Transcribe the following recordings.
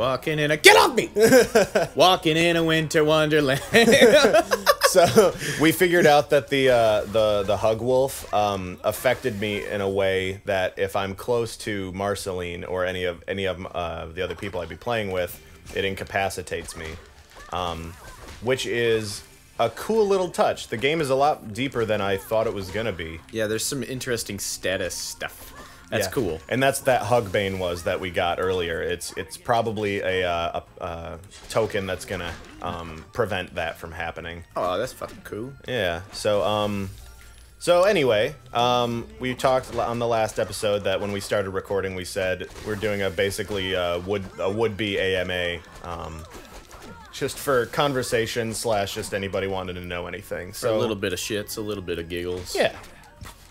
Walking in a get off me. Walking in a winter wonderland. so we figured out that the uh, the the hug wolf um, affected me in a way that if I'm close to Marceline or any of any of uh, the other people I'd be playing with, it incapacitates me, um, which is a cool little touch. The game is a lot deeper than I thought it was gonna be. yeah, there's some interesting status stuff. That's Yeah. cool. and that's that hug bane was that we got earlier. It's it's probably a, uh, a, a token that's gonna um, prevent that from happening. Oh, that's fucking cool. Yeah. So um so anyway, um we talked on the last episode that when we started recording we said we're doing a basically uh would a would be AMA um just for conversation slash just anybody wanted to know anything. For So a little bit of shits, a little bit of giggles. yeah.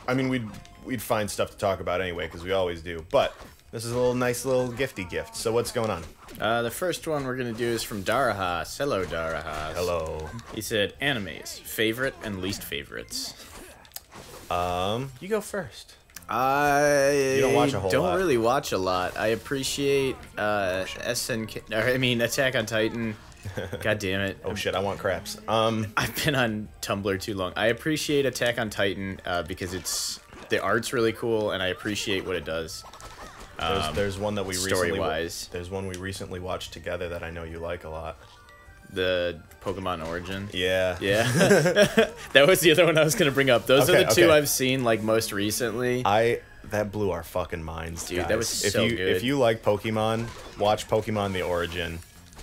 I mean we'd we'd find stuff to talk about anyway cuz we always do. But this is a little nice little gifty gift. So what's going on? Uh, the first one we're gonna do is from Darahas. Hello, Darahas. Hello. He said animes, favorite and least favorites. Um you go first. I You don't watch a whole lot. don't lot. really watch a lot. I appreciate uh, SNK. Or, I mean, Attack on Titan. God damn it! Oh shit, I want craps. Um I've been on Tumblr too long. I appreciate Attack on Titan uh, because it's the art's really cool, and I appreciate what it does. There's, um, there's one that we recently story-wise. There's one we recently watched together that I know you like a lot. The Pokemon Origin. Yeah. Yeah, that was the other one I was gonna bring up. Those Okay, are the two okay. I've seen like most recently. I that blew our fucking minds, Dude, that was if so you good. if you like Pokemon, watch Pokemon the Origin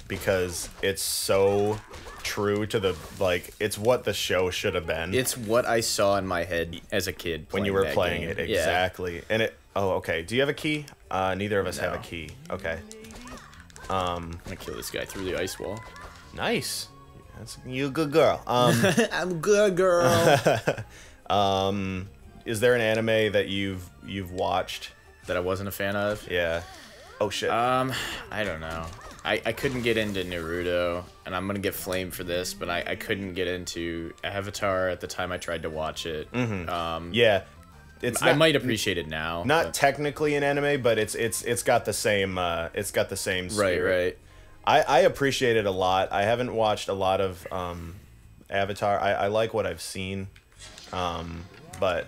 because it's so true to the like it's what the show should have been It's what I saw in my head as a kid when you were playing game. it Yeah. exactly. And it oh okay. Do you have a key? Uh neither of us have a key. Okay. Um, I'm gonna kill this guy through the ice wall. Nice. That's you a good girl. Um I'm good, girl. um is there an anime that you've you've watched? that I wasn't a fan of. Yeah. Oh shit. Um, I don't know. I, I couldn't get into Naruto, and I'm gonna get flamed for this, but I, I couldn't get into Avatar at the time I tried to watch it. Um, yeah. It's I not- might appreciate it now. not but- technically an anime, but it's it's it's got the same uh, it's got the same right, spirit. right. I I appreciate it a lot. I haven't watched a lot of um, Avatar. I, I like what I've seen, um, but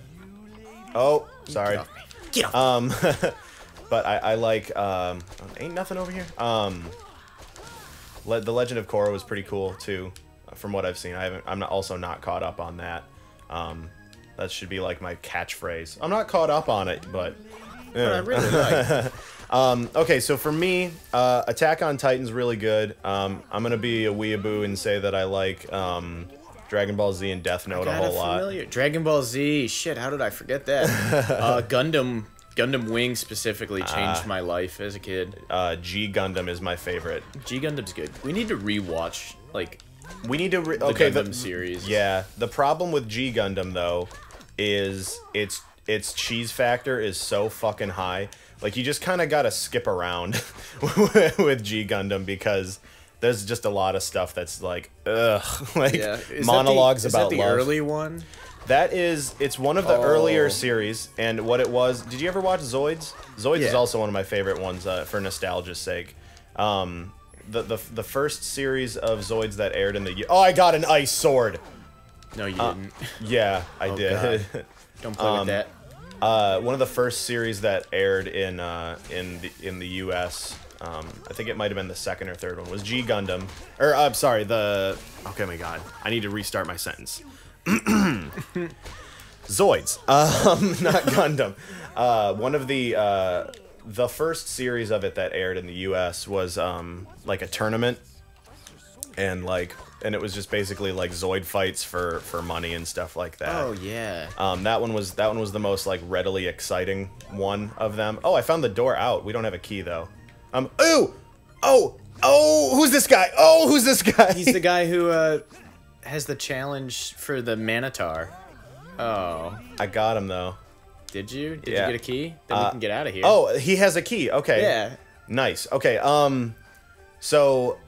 oh sorry, Get off me. Get off. um, but I I like um, ain't nothing over here. Um, Le- the Legend of Korra was pretty cool too, from what I've seen. I haven't. I'm not, also not caught up on that. Um, that should be like my catchphrase. I'm not caught up on it, but. But I really like. Um, okay, so for me, uh, Attack on Titan's really good. Um, I'm gonna be a weeaboo and say that I like um, Dragon Ball Z and Death Note a whole lot. familiar. Dragon Ball Z. Shit, how did I forget that? uh, Gundam. Gundam Wing specifically changed Ah. my life as a kid. Uh, G Gundam is my favorite. G Gundam's good. We need to rewatch like We need to re- the okay. Gundam the, series. yeah, the problem with G Gundam though is its its cheese factor is so fucking high. Like you just kind of gotta skip around with G Gundam because there's just a lot of stuff that's like ugh, like Yeah. Is that the- monologues is about that the love. early one. That is, it's one of the Oh. earlier series, and what it was. Did you ever watch Zoids? Zoids is also one of my favorite ones uh, for nostalgia's sake. Um, the, the the first series of Zoids that aired in the oh, I got an ice sword. No, you Uh, didn't. Yeah, I Oh, did. Don't play um, with that. uh, one of the first series that aired in uh, in the in the U.S. Um, I think it might have been the second or third one was G Gundam. Or I'm sorry, the okay, my God, I need to restart my sentence. Zoids, um, not Gundam. Uh, one of the uh, the first series of it that aired in the U.S. was um, like a tournament, and like and it was just basically like Zoid fights for for money and stuff like that. Oh yeah. Um, that one was that one was the most like readily exciting one of them. Oh, I found the door out. We don't have a key though. Um. Ooh. Oh. Oh. Who's this guy? Oh, who's this guy? He's the guy who uh, has the challenge for the Manitar. Oh, I got him though. did you? Did Yeah. you get a key? Then Uh, we can get out of here. Oh, he has a key. Okay. yeah. Nice. Okay. Um. So,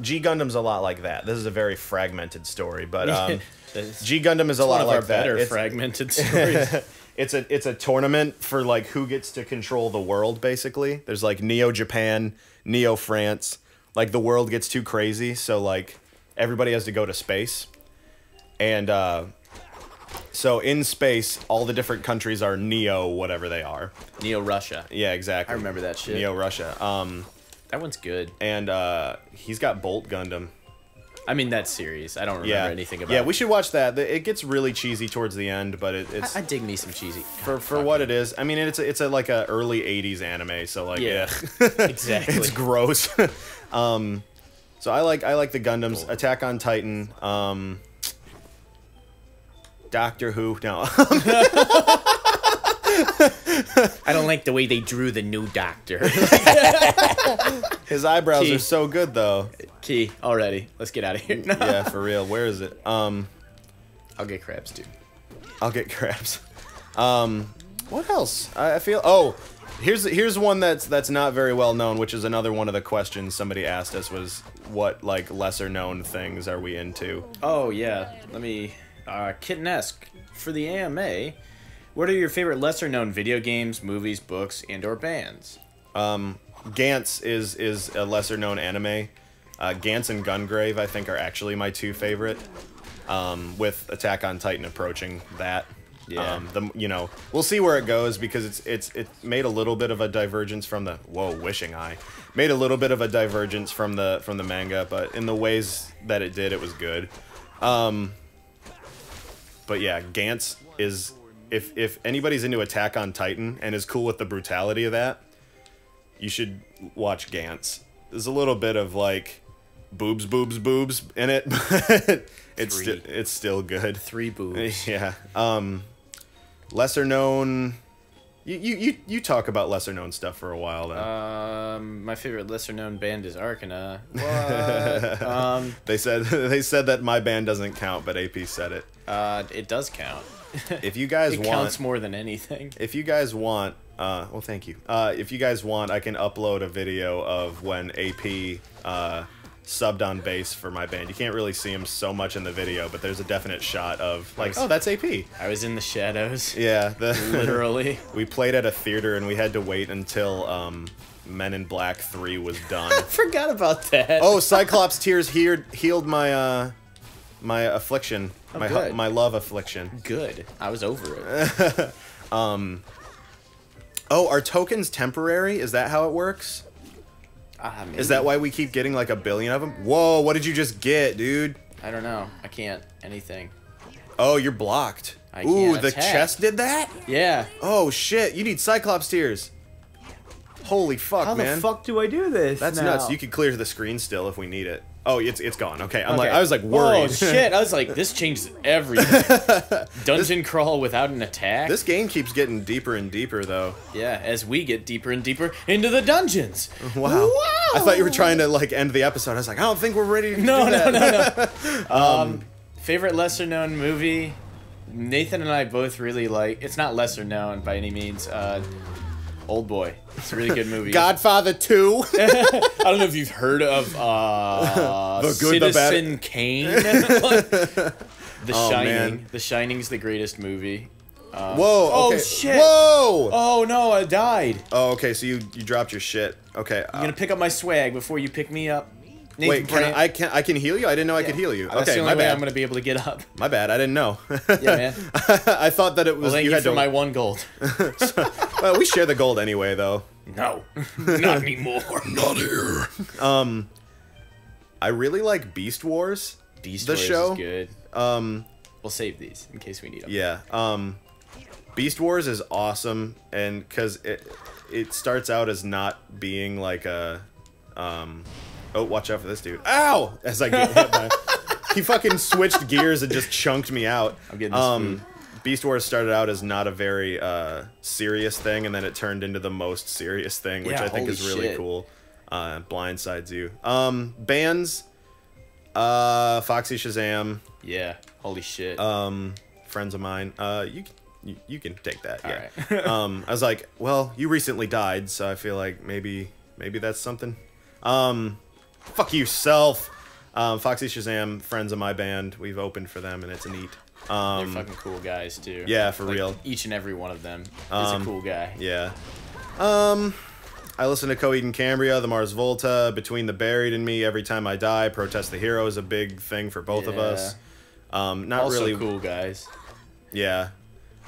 G Gundam's a lot like that. This is a very fragmented story, but um, G Gundam is a one lot of like our that. better It's- fragmented stories. it's a it's a tournament for like who gets to control the world basically. There's like Neo Japan, Neo France. Like the world gets too crazy, so like everybody has to go to space. And uh so in space, all the different countries are Neo whatever they are. Neo Russia. Yeah, exactly. I remember that shit. Neo Russia. Um That one's good. and uh he's got Bolt Gundam. I mean, that series. I don't remember Yeah. anything about. Yeah, it. we should watch that. It gets really cheesy towards the end, but it, it's I, I dig me some cheesy. for for what it is. I mean, it's a, it's a like a early '80s anime, so like Yeah. yeah, exactly. it's gross. um, so I like I like the Gundams. Attack on Titan. Um, Doctor Who. No, I don't like the way they drew the new Doctor. his eyebrows Key. are so good though. Key already. Let's get out of here. No. Yeah, for real. Where is it? Um, I'll get crabs too. I'll get crabs. Um, what else? I, I feel. Oh, here's here's one that's that's not very well known, which is another one of the questions somebody asked us was what like lesser known things are we into? Oh yeah. Let me. Uh, Kittenesque for the AMA. What are your favorite lesser-known video games, movies, books, and/or bands? Um, Gantz is is a lesser known anime. Uh, Gantz and Gungrave I think are actually my two favorite. Um, with Attack on Titan approaching that. Yeah. Um, the you know we'll see where it goes because it's it's it made a little bit of a divergence from the whoa wishing eye made a little bit of a divergence from the from the manga but in the ways that it did it was good. Um, but yeah, Gantz is if if anybody's into Attack on Titan and is cool with the brutality of that, you should watch Gantz. There's a little bit of like boobs, boobs, boobs in it, but it's sti- it's still good. Three boobs. Yeah. Um, lesser known. You, you you you talk about lesser known stuff for a while then. Um, my favorite lesser-known band is Archana. What? um, they said they said that my band doesn't count, but AP said it. uh, it does count. If you guys it want, counts more than anything. if you guys want, uh, well, thank you. Uh, if you guys want, I can upload a video of when AP uh, subbed on bass for my band. You can't really see him so much in the video, but there's a definite shot of like, oh, that's AP. I was in the shadows. Yeah, the Literally. we played at a theater and we had to wait until um, Men in Black Three was done. I Forgot about that. oh, Cyclops tears healed healed my uh, my affliction, my good. my love affliction. good. I was over it. Oh, are tokens temporary? Is that how it works? Ah, Is that why we keep getting like a billion of them? Whoa, what did you just get, dude? I don't know. I can't anything. Oh, you're blocked. I Ooh, can't the attack. chest did that? Yeah. Oh shit, you need Cyclops tears. Holy fuck, How man. the fuck do I do this? That's now? nuts. You could clear the screen still if we need it. Oh, it's it's gone. Okay, I'm like I was like worried. shit! I was like, this changes everything. Dungeon crawl without an attack. this game keeps getting deeper and deeper though. yeah, as we get deeper and deeper into the dungeons. Wow. Wow. I thought you were trying to like end the episode. I was like, I don't think we're ready to No, no, no, no. um, favorite lesser known movie? Nathan and I both really like. It's not lesser known by any means. Uh, Old Boy. It's a really good movie. Godfather 2. I don't know if you've heard of uh, The good, the bad- Citizen Kane. the Oh, Shining. man. The Shining's the greatest movie. Uh, Whoa. Oh, shit. Whoa. Oh no, I died. Oh, okay. So you you dropped your shit. Okay. I'm uh, gonna pick up my swag before you pick me up. Nathan, wait, can Brand- I, I can I can heal you? I didn't know I could heal you. That's Okay, the only my way bad. I'm gonna be able to get up. My bad. I didn't know. Yeah, man. I thought that it was Well, thank you you, had for to. my one gold. well, we share the gold anyway, though. No, not anymore. Not here. Um, I really like Beast Wars. Beast The Wars show? is good. Um, We'll save these in case we need them. yeah. Um, Beast Wars is awesome, and because it it starts out as not being like a, um, oh, watch out for this dude. Ow! As I get hit by. He fucking switched gears and just chunked me out. I'm getting um. Beast Wars started out as not a very uh, serious thing, and then it turned into the most serious thing, which Yeah, I think is really shit. cool. Uh, blindsides you. Um, bands, uh, Foxy Shazam, Yeah. Holy shit. um, friends of mine. Uh, you can- you, you can take that. Yeah. Alright. um, I was like, well, you recently died, so I feel like maybe maybe that's something. Um, fuck yourself. Um, Foxy Shazam, friends of my band. We've opened for them, and it's neat. They're fucking cool guys too. yeah, for Like, real. Each and every one of them is Um, a cool guy. Yeah. Um, I listen to Coheed and Cambria, the Mars Volta, Between the Buried and Me, Every Time I Die, Protest the Hero is a big thing for both of us. Um, not also really. cool guys. Yeah.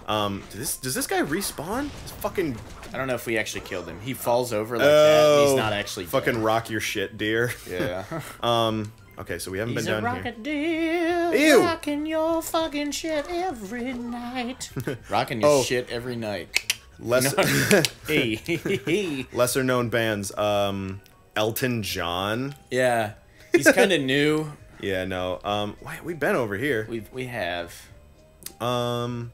Um, does this does this guy respawn? This fucking I don't know if we actually killed him. He falls over like that. oh, He's not actually fucking dead. rock your shit, dear. Yeah. Um, okay, so we haven't He's been a down here. rocket deer, Ew. rocking your fucking shit every night. rocking your Oh. shit every night. Less Hey, hey, lesser known bands. Um, Elton John. yeah. He's kind of new. Yeah, no. Um, wait, we've been over here. We've, we have. Um,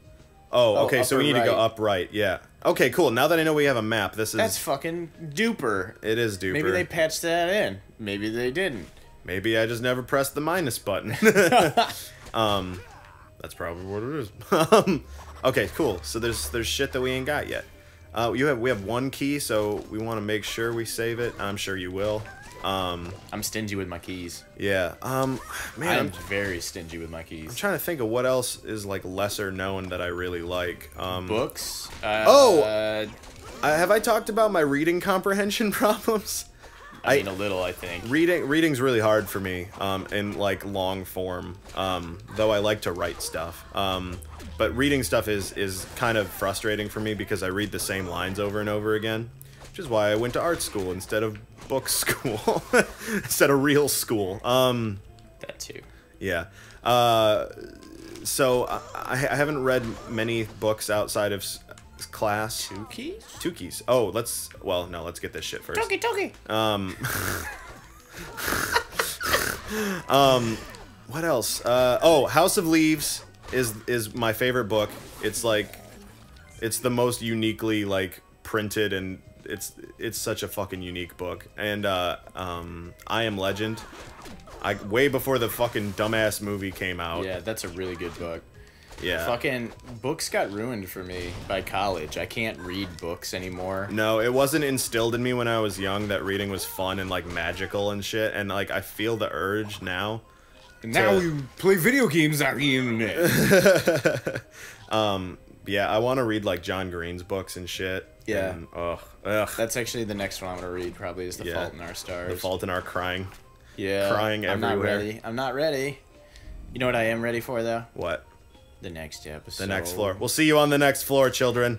oh, Oh, okay, so we need to go right. up right. Yeah. Okay, cool. Now that I know we have a map, this is That's fucking duper. it is duper. Maybe they patched that in. Maybe they didn't. Maybe I just never pressed the minus button. um, that's probably what it is. um, okay, cool. So there's there's shit that we ain't got yet. Uh, you have we have one key, so we want to make sure we save it. I'm sure you will. Um, I'm stingy with my keys. yeah. Um, man, I'm I'm, very stingy with my keys. I'm trying to think of what else is like lesser known that I really like. Um, Books. Uh, Oh! uh, I, have I talked about my reading comprehension problems? I, I- mean a little. I think. reading reading's really hard for me um, in like long form um, though i like to write stuff um, but reading stuff is is kind of frustrating for me because i read the same lines over and over again which is why i went to art school instead of book school instead of real school um, That too. yeah uh, so I, I haven't read many books outside of class Two keys. two keys oh let's well no let's get this shit first Toki toki. um, um, what else? Uh, oh, House of Leaves is is my favorite book. It's like, it's the most uniquely like printed and it's it's such a fucking unique book. And uh, um, I Am Legend. I way before the fucking dumbass movie came out. Yeah, that's a really good book. Yeah. Fucking books got ruined for me by college. I can't read books anymore. No, it wasn't instilled in me when I was young that reading was fun and like magical and shit. And like I feel the urge now. Now to- you play video games on the internet. um, Yeah, I want to read like John Green's books and shit. Yeah. And, ugh, ugh. That's actually the next one I'm gonna read. Probably is The Yeah. Fault in Our Stars. The Fault in Our Crying. Yeah. crying I'm not ready. I'm not ready. You know what I am ready for though? What? The next episode. The next floor. We'll see you on the next floor, children.